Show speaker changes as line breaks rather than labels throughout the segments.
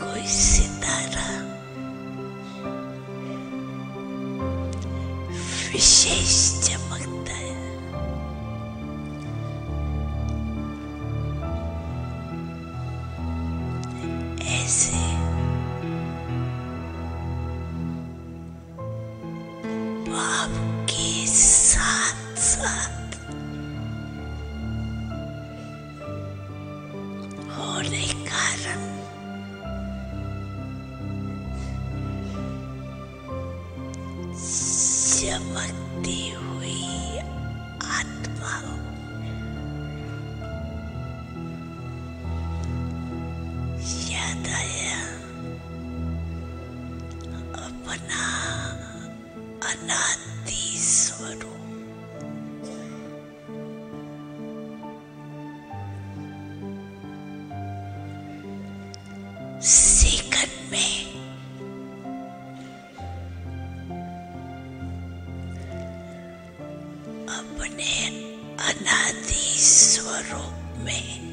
luz se
dará. Fecheste अनादि स्वरूप में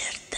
desert.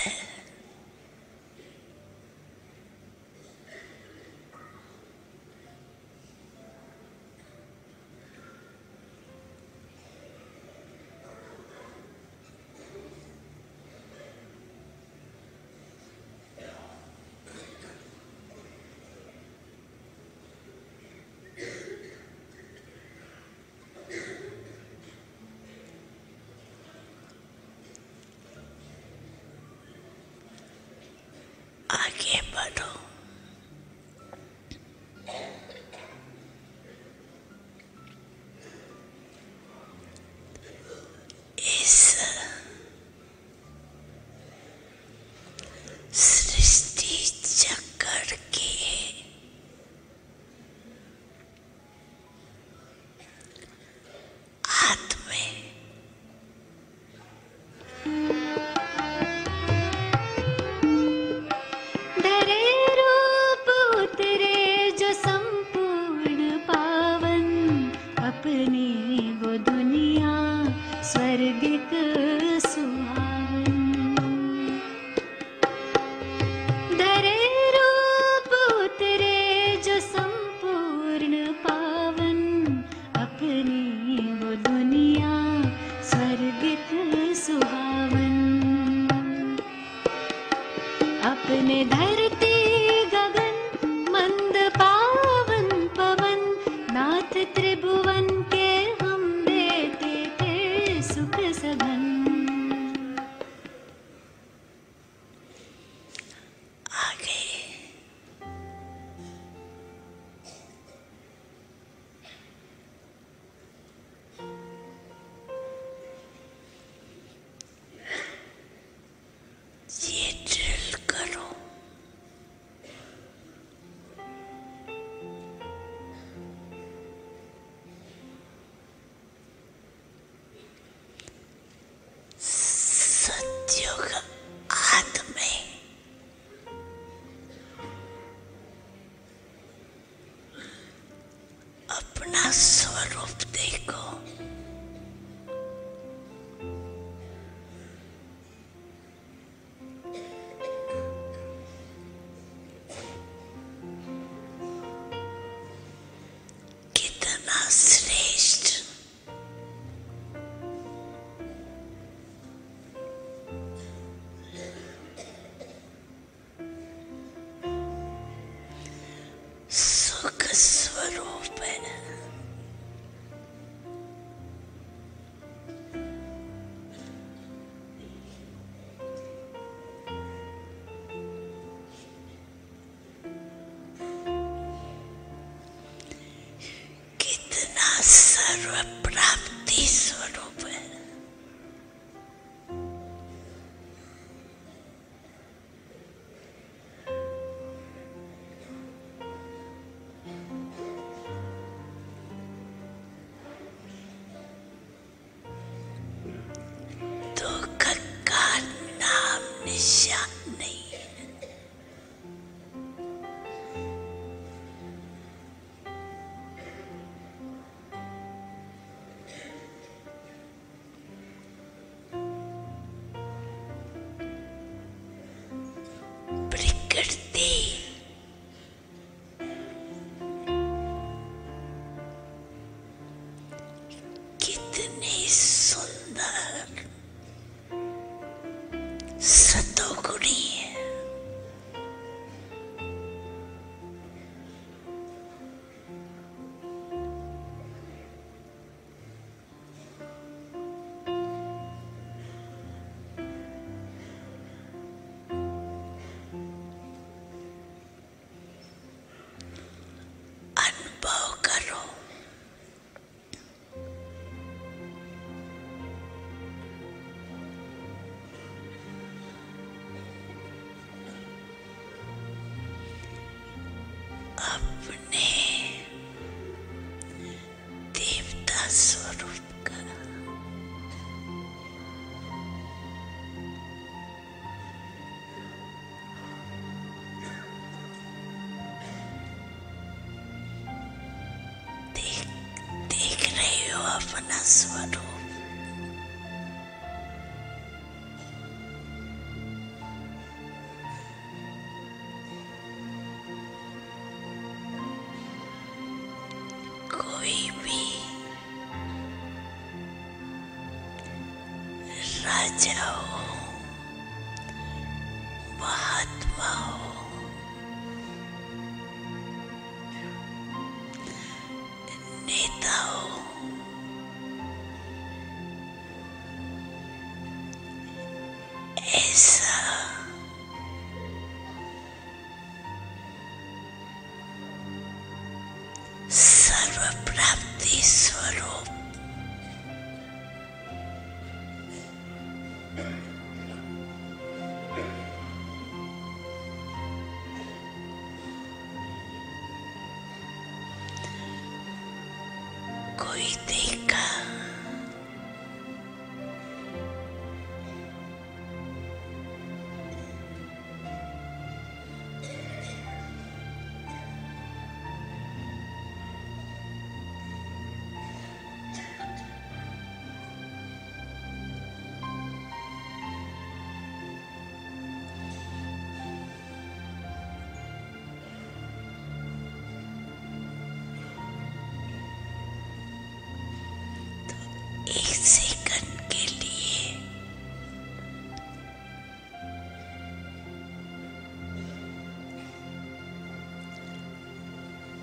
Go. for now. बचाओ बहुत पाओ नेताओं ऐसा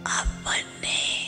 of my name.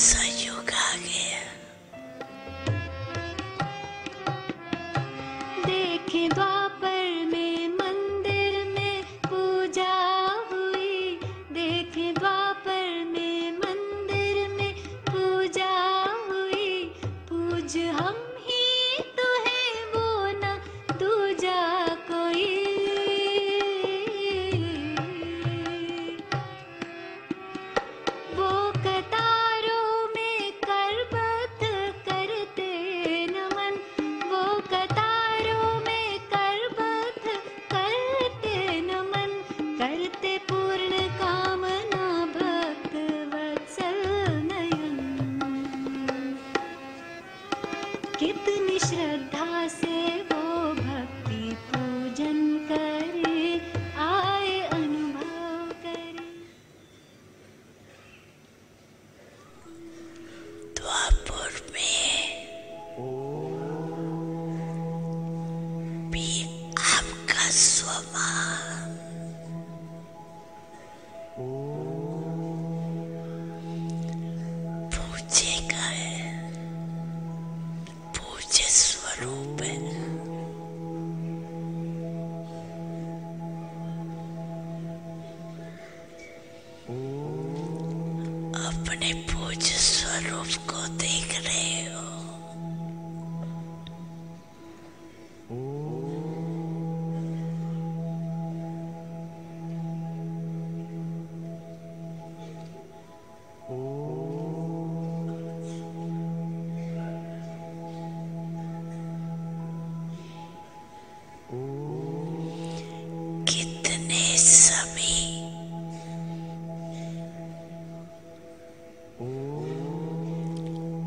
所以。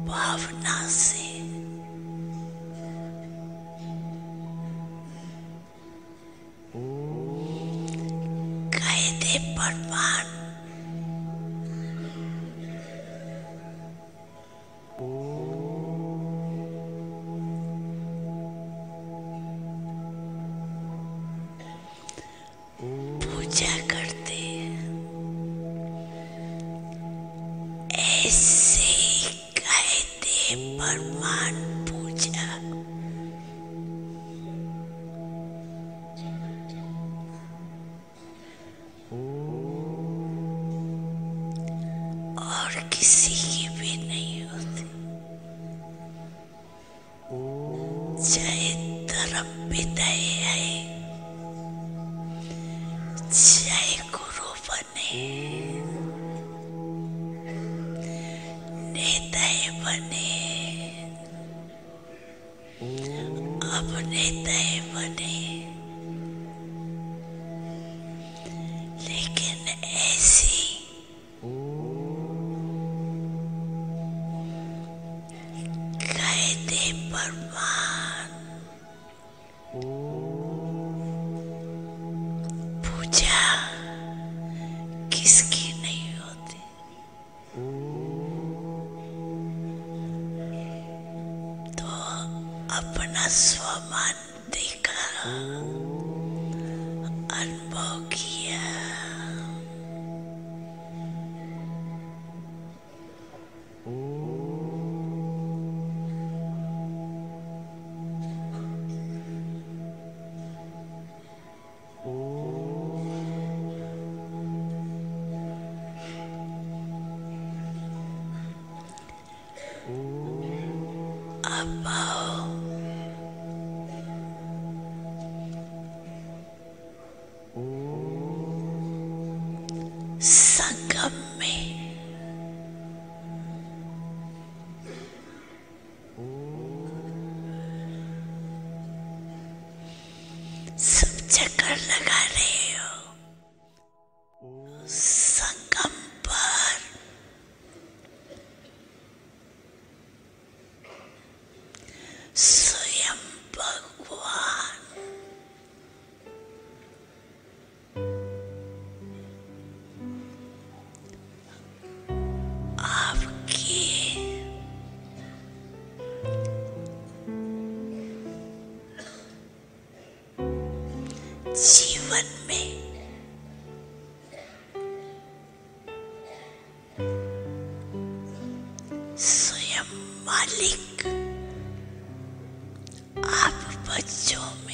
Pavnasi. तय बने। अपने तय बने। 哇真正面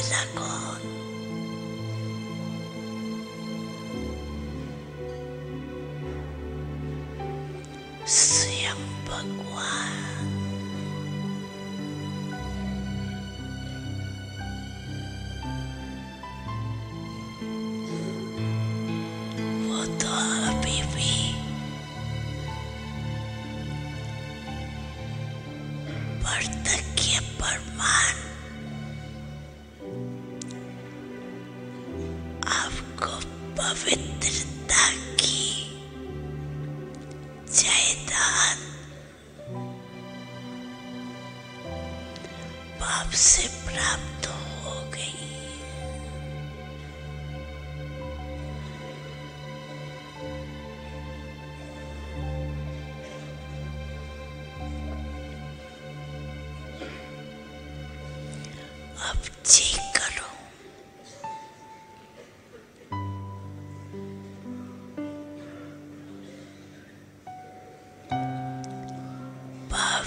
Malakot. Siyang.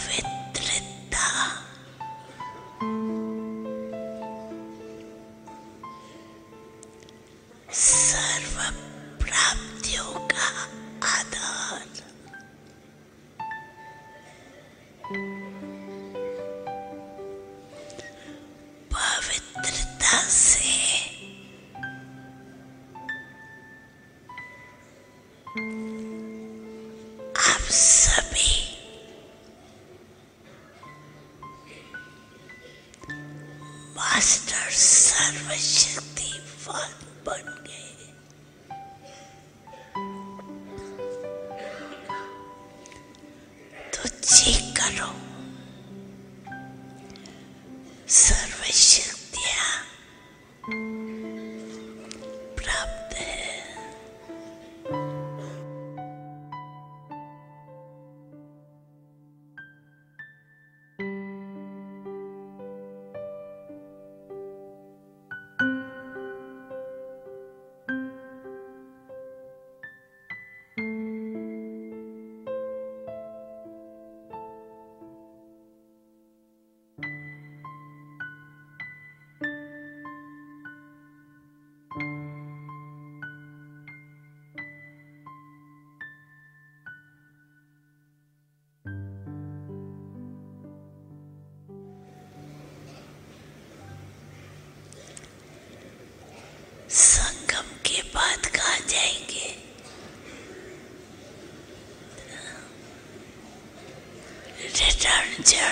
it.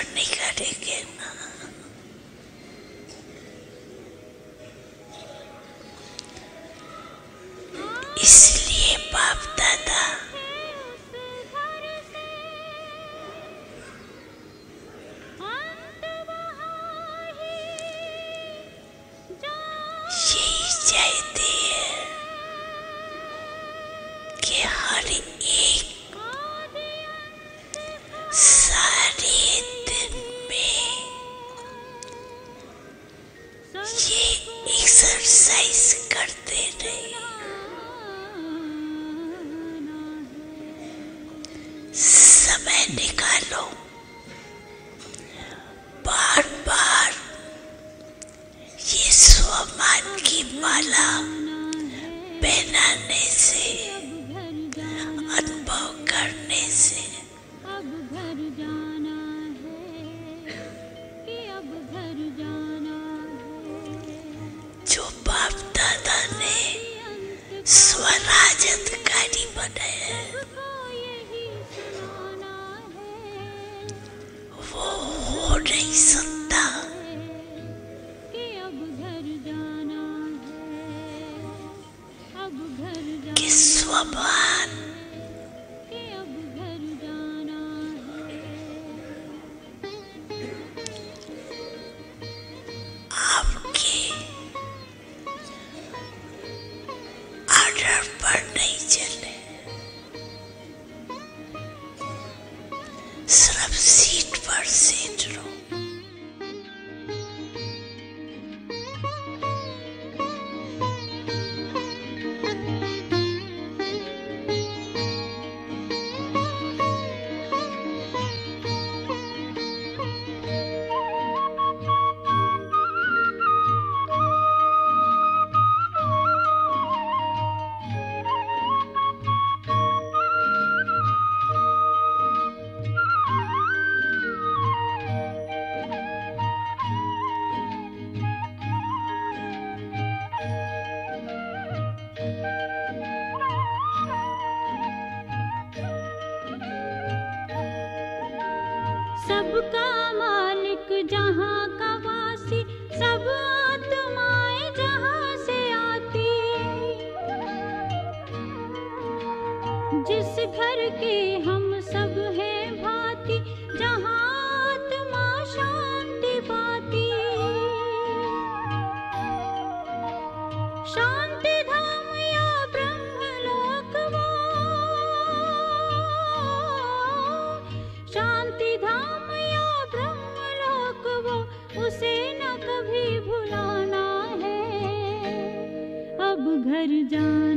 नहीं करेंगे। इसलिए बाप दादा। यही चाहते Papa. के
हम सब हैं भाती, जहाँ आत्मा शांति पाती। शांति धाम या ब्रह्म ब्रह्मलोक शांति धाम या ब्रह्म लोक वो, उसे न कभी भुलाना है। अब घर जाना